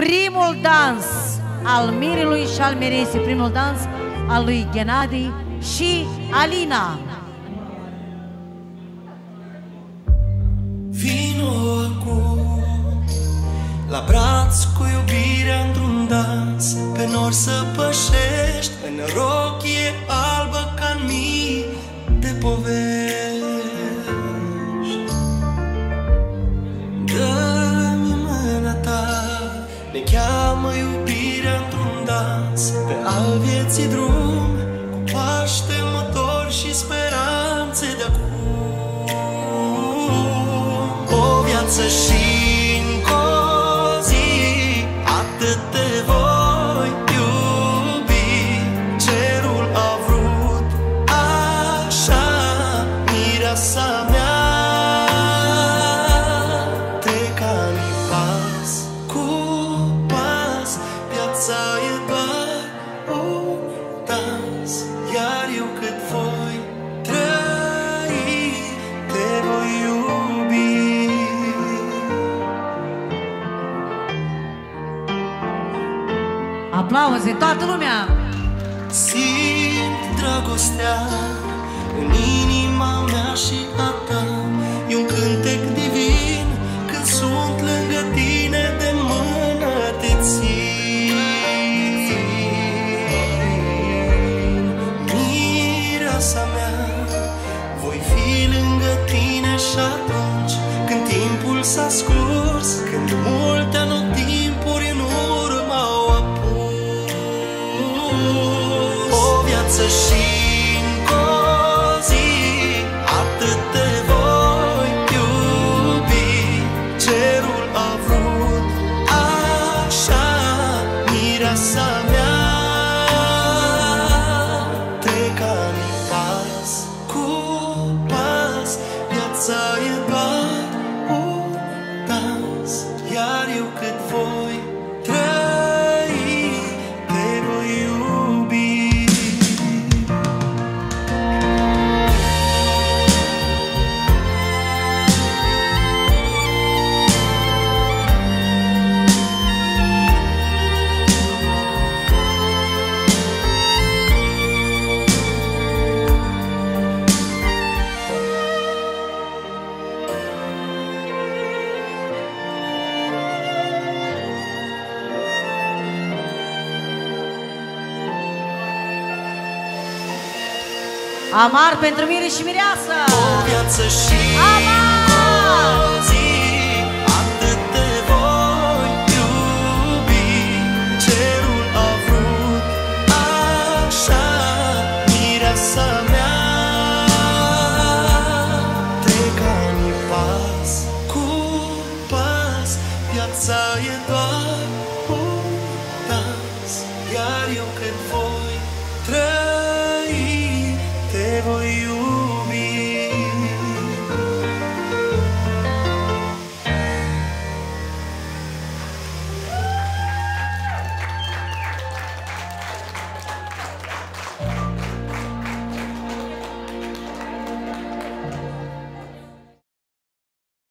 primul dans al Mirilui și al Miresii, primul dans al lui Ghenadi și Alina. Vino acum La braț cu iubirea într-un dans Pe nor să pășești În rochie albă cheamă iubirea într-un dans Pe al vieții drum Cu paște, motor și speranțe de acum. O viață și Aplauze, toată lumea! Simt dragostea în inima și atunci Când timpul s-a scurs, când Amar pentru Mire și Mireasă! O viață și Amar! o zi Atât te voi iubi Cerul a vrut așa Mireasa mea Trec ani pas cu pas Viața e doar un dans Iar eu când voi trăi Te voi iubi